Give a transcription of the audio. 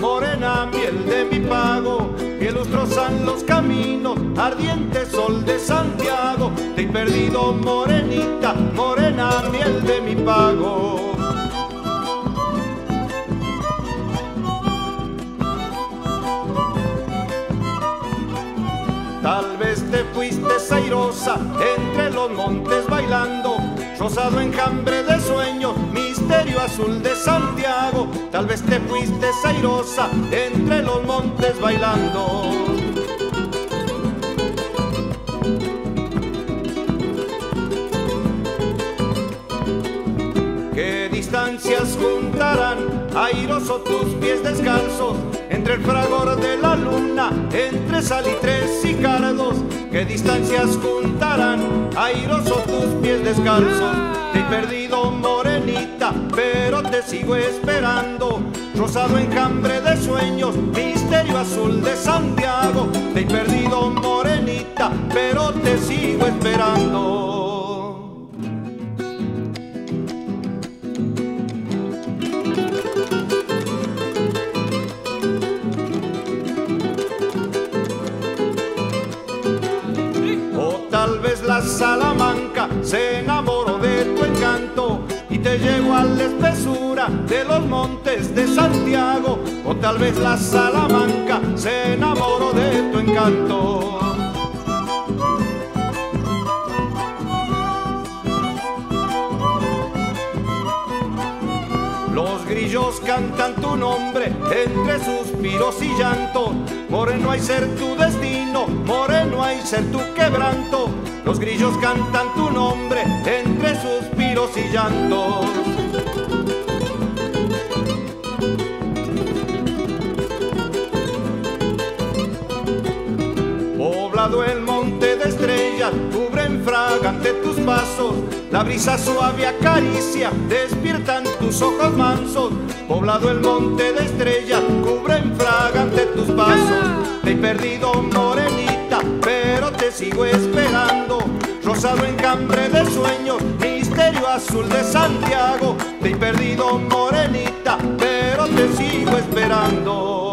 morena miel de mi pago, que lustrozan los caminos, ardiente sol de Santiago. Te he perdido morenita, morena miel de mi pago. Tal vez te fuiste airosa entre los montes bailando, rosado enjambre de sueños, misterio azul de Santiago. Tal vez te fuiste airosa entre los montes bailando. ¿Qué distancias juntarán, airoso tus pies descalzos, entre el fragor de la luna, entre salitres y cardos? ¿Qué distancias juntarán, airoso tus pies descalzos? Te he perdido morenita, pero te sigo esperando. Rosado enjambre de sueños, misterio azul de Santiago. Te he perdido morenita, pero te sigo esperando. La Salamanca se enamoró de tu encanto y te llevó a la espesura de los montes de Santiago. O tal vez la Salamanca se enamoró de tu encanto. Los grillos cantan tu nombre entre suspiros y llanto. Moreno hay ser tu destino, hay ser tu quebranto. Los grillos cantan tu nombre entre suspiros y llantos. Poblado el monte de estrellas, cubren fragante tus pasos. La brisa suave acaricia, despiertan tus ojos mansos. Poblado el monte de estrellas, cubren fragante tus pasos. Te he perdido te sigo esperando. Rosado enjambre de sueños, misterio azul de Santiago. Te he perdido morenita, pero te sigo esperando.